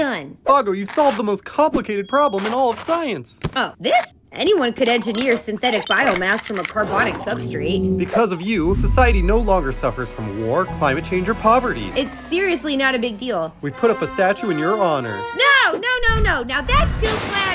done. Boggo, you've solved the most complicated problem in all of science. Oh, this? Anyone could engineer synthetic biomass from a carbonic substrate. Because of you, society no longer suffers from war, climate change, or poverty. It's seriously not a big deal. We've put up a statue in your honor. No, no, no, no. Now that's too flat.